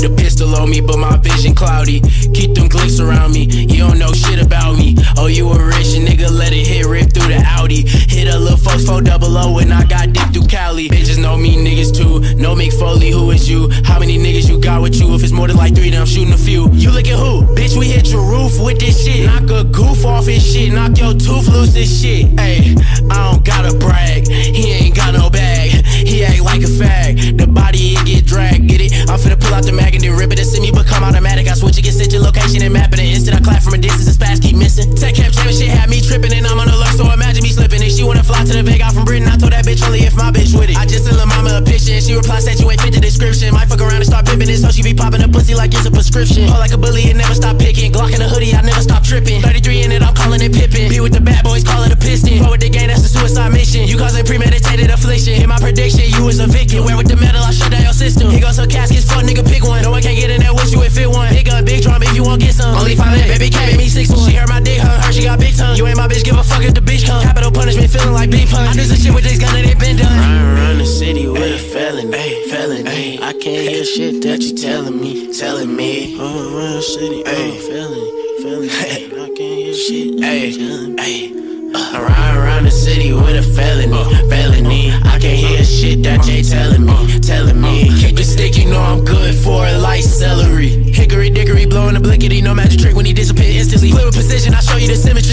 The pistol on me, but my vision cloudy. Keep them glicks around me. You don't know shit about me. Oh, you a rich nigga, let it hit rip through the Audi. Hit a little folks 4 double O and I got dick through Cali. Bitches know me, niggas too. No Mick Foley, who is you? How many niggas you got with you? If it's more than like three, then I'm shooting a few. You look at who? Bitch, we hit your roof with this shit. Knock a goof off his shit. Knock your tooth loose this shit. Hey, I don't gotta brag. He my bitch with it. I just sent lil' mama a picture and she replies that you ain't fit the description. Might fuck around and start pimping it, so she be popping a pussy like it's a prescription. Pull like a bully and never stop picking. Glock in a hoodie, I never stop tripping. 33 in it, I'm calling it Pippen. Be with the bad boys, call it a piston. Forward the game, that's a suicide mission. You causing premeditated affliction. Hit my prediction, you was a victim. Wear with the metal, I shut down your system. Here goes some caskets, fuck nigga, pick one. No one can get in there with you if it one. Big gun, big drum if you won't get some. Only five baby, came me six one. She heard my dick, her, her, she got big tongue. You ain't my bitch, give a fuck if the bitch come. Capital punishment, feeling like big punch. I do some shit with this gun and it been done felony, ay, felony. Ay, I can't hear shit that you telling me, telling me. All around city, ay, felony, felony. Ay, I can't hear shit that you telling me. Ay. I ride around the city with a felony, uh, felony. I can't hear uh. shit that Jay uh. telling me, uh. telling me. Keep the stick, you know I'm good for a light celery. Hickory dickory, blowing a blickety, no magic trick when he disappears instantly. Play with precision, I show you the symmetry.